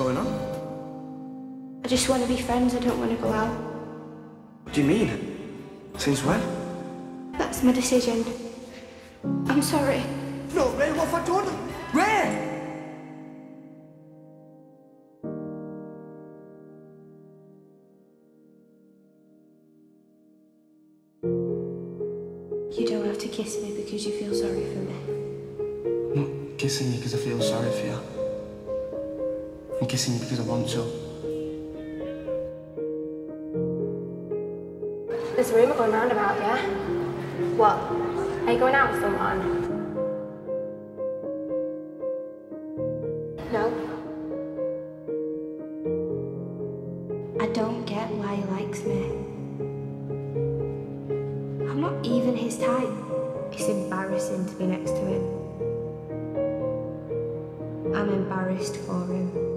going on? I just want to be friends, I don't want to go out. What do you mean? Since when? That's my decision. I'm sorry. No, Rae, what have I done? Rae! You don't have to kiss me because you feel sorry for me. I'm not kissing you because I feel sorry for you. I'm kissing you because I want to. There's a rumour going round about you. What? Are you going out with someone? No. I don't get why he likes me. I'm not even his type. It's embarrassing to be next to him. I'm embarrassed for him.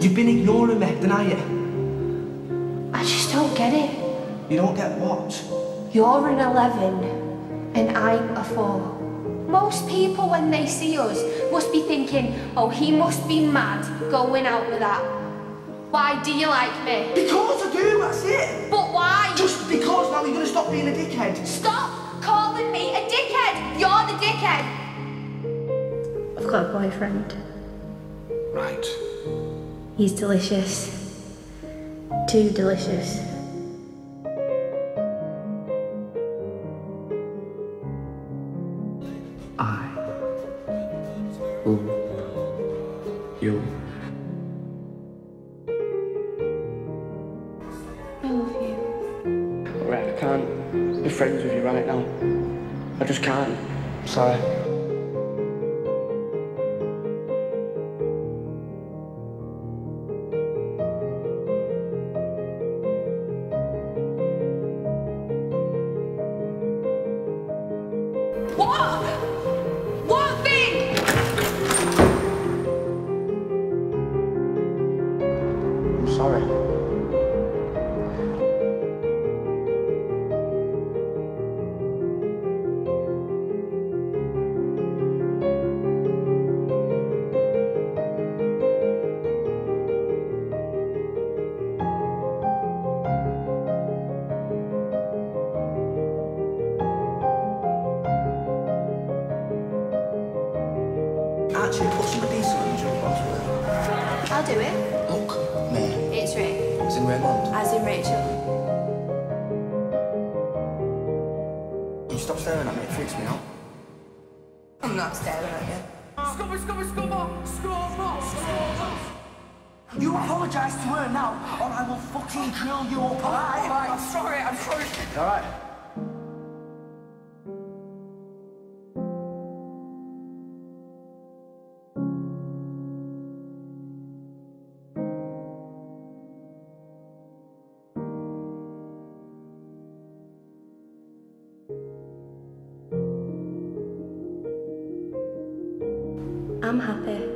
You've been ignoring me, deny it. I just don't get it. You don't get what? You're an 11 and I'm a 4. Most people, when they see us, must be thinking, oh, he must be mad going out with that. Why do you like me? Because I do, that's it. But why? Just because now you're gonna stop being a dickhead. Stop calling me a dickhead! You're the dickhead! I've got a boyfriend. Right. He's delicious. Too delicious. I love you. I love you. Right, I can't be friends with you right now. I just can't. Sorry. I'm sorry. Actually, put some decent on your jump onto it. I'll do it. Look, me. It's Rae. It's in Raymond. As in Rachel. Can you stop staring at me? It freaks me out. I'm not staring at you. Scubber, scubber, scubber, scubber, scubber. You apologise to her now, or I will fucking drill you up alive. I'm sorry, I'm sorry. All right. I'm happy.